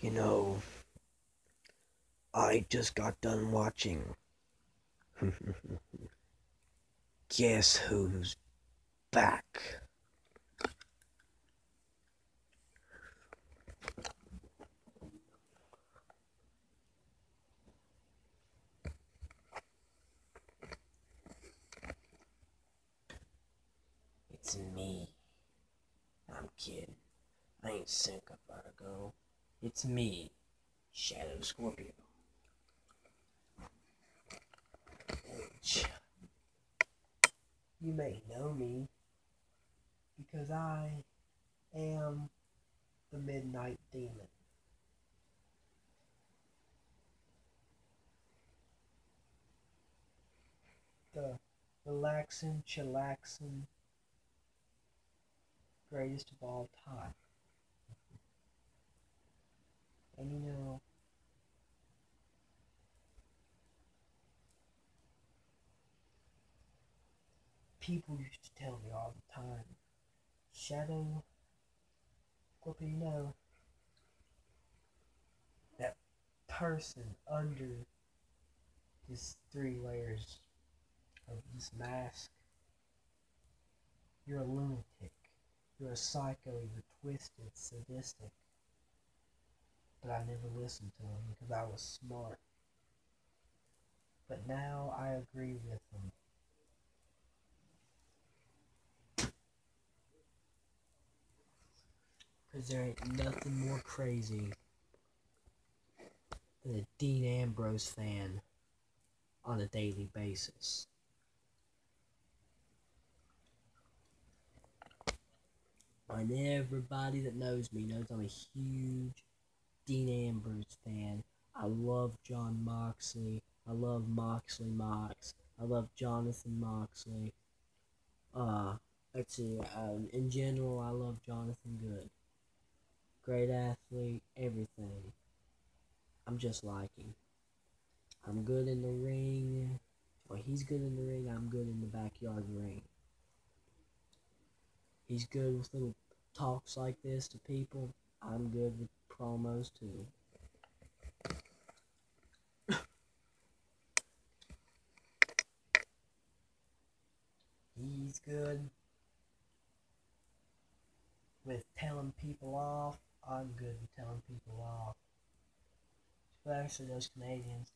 You know, I just got done watching. Guess who's back? It's me. I'm kidding. I ain't sick a Virgo. It's me, Shadow Scorpio. You may know me because I am the Midnight Demon. The relaxing, chillaxing, greatest of all time. And you know, people used to tell me all the time, Shadow, what do you know, that person under this three layers of this mask, you're a lunatic. You're a psycho, you're twisted, sadistic. But I never listened to him because I was smart. But now I agree with him. Because there ain't nothing more crazy than a Dean Ambrose fan on a daily basis. And everybody that knows me knows I'm a huge Dean Ambrose fan. I love Jon Moxley. I love Moxley Mox. I love Jonathan Moxley. Uh, let's see. Um, in general, I love Jonathan Good. Great athlete, everything. I'm just liking. I'm good in the ring. Well, he's good in the ring. I'm good in the backyard ring. He's good with little talks like this to people. I'm good with promos too. He's good with telling people off. I'm good with telling people off. Especially those Canadians.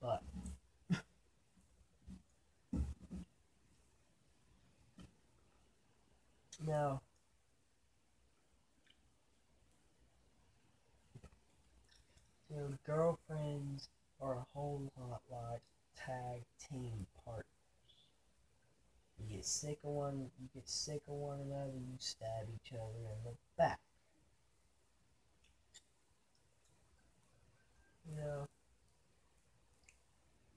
but no. So girlfriends are a whole lot like tag team partners. You get sick of one, you get sick of one another, you stab each other in the back. You know,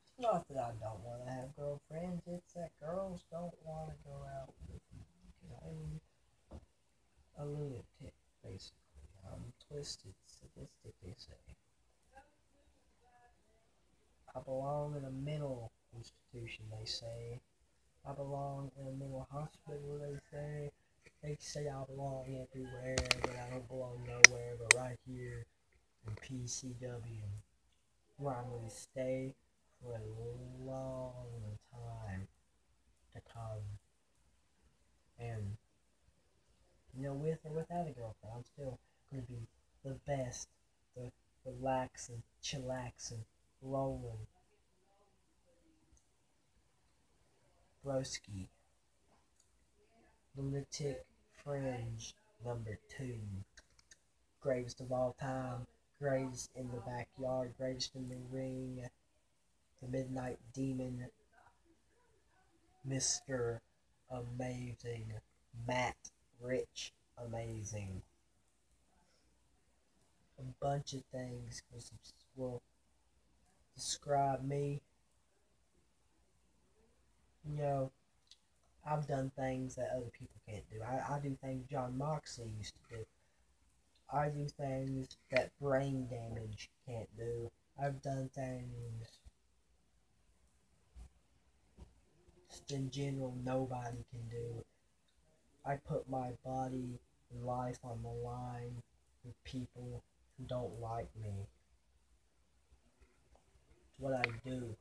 it's not that I don't want to have girlfriends, it's that girls don't want to go out with me. Because I'm a lunatic, basically. I'm twisted, sadistic, they say. I belong in a mental institution, they say. I belong in a mental hospital, they say. They say I belong everywhere, but I don't belong nowhere but right here in PCW, where I'm going to stay for a long time to come. And, you know, with or without a girlfriend, I'm still going to be the best, the relaxing, chillaxing, rolling. Broski. Lunatic Fringe number two. Greatest of all time. Greatest in the backyard. Greatest in the ring. The Midnight Demon. Mr. Amazing. Matt Rich Amazing. A bunch of things will describe me. You know, I've done things that other people can't do. I, I do things Jon Moxley used to do. I do things that brain damage can't do. I've done things just in general nobody can do. I put my body and life on the line with people who don't like me. It's what I do.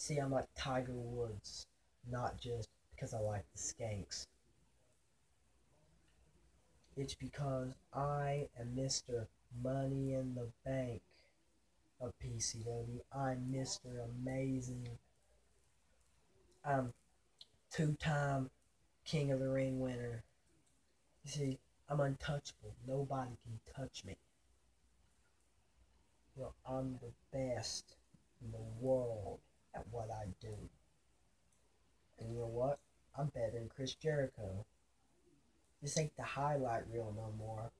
See, I'm like Tiger Woods, not just because I like the skanks. It's because I am Mr. Money in the Bank of PCW. I'm Mr. Amazing. I'm two time King of the Ring winner. You see, I'm untouchable. Nobody can touch me. Well, I'm the best in the world at what I do. And you know what? I'm better than Chris Jericho. This ain't the highlight reel no more.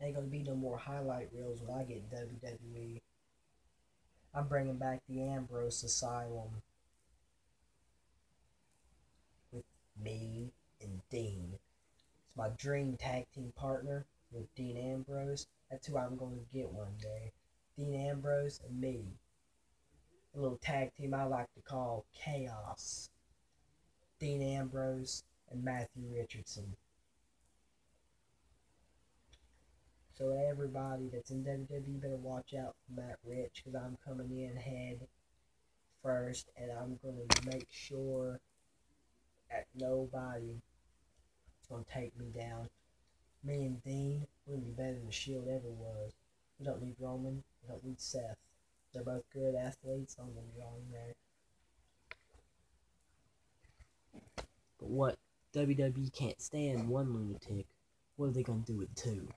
Ain't gonna be no more highlight reels when I get WWE. I'm bringing back the Ambrose Asylum with me and Dean. It's my dream tag team partner with Dean Ambrose. That's who I'm to get one day. Dean Ambrose and me. A little tag team I like to call Chaos. Dean Ambrose and Matthew Richardson. So everybody that's in WWE better watch out for Matt Rich because I'm coming in head first and I'm going to make sure that nobody is going to take me down. Me and Dean, we're going to be better than the Shield ever was. We don't need Roman. We don't need Seth. They're both good athletes. I'm on there. But what WWE can't stand one lunatic, what are they to do with two?